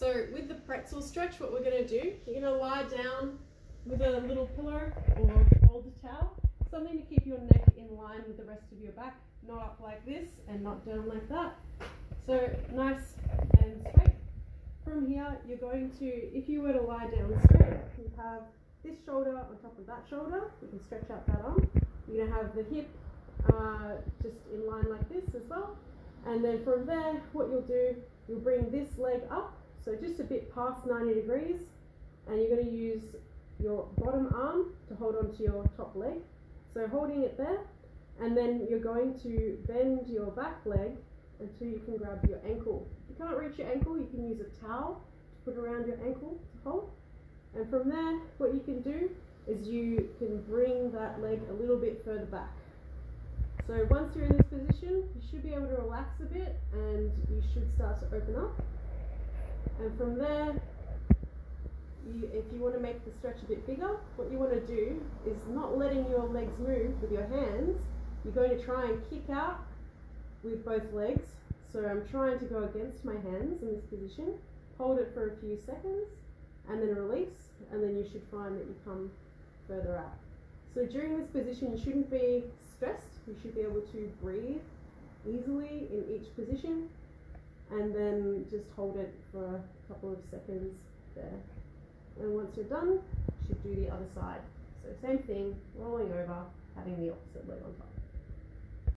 So with the pretzel stretch, what we're gonna do, you're gonna lie down with a little pillow or folded towel, something to keep your neck in line with the rest of your back, not up like this and not down like that. So nice and straight. From here, you're going to, if you were to lie down straight, you have this shoulder on top of that shoulder. You can stretch out that arm. You're gonna have the hip uh, just in line like this as well. And then from there, what you'll do, you'll bring this leg up, so just a bit past 90 degrees, and you're going to use your bottom arm to hold onto your top leg. So holding it there, and then you're going to bend your back leg until you can grab your ankle. If you can't reach your ankle, you can use a towel to put around your ankle to hold. And from there, what you can do is you can bring that leg a little bit further back. So once you're in this position, you should be able to relax a bit and you should start to open up. And from there, you, if you want to make the stretch a bit bigger, what you want to do is not letting your legs move with your hands. You're going to try and kick out with both legs. So I'm trying to go against my hands in this position. Hold it for a few seconds and then release and then you should find that you come further out. So during this position you shouldn't be stressed. You should be able to breathe easily in each position and then just hold it for a couple of seconds there. And once you're done, you should do the other side. So same thing, rolling over, having the opposite leg on top.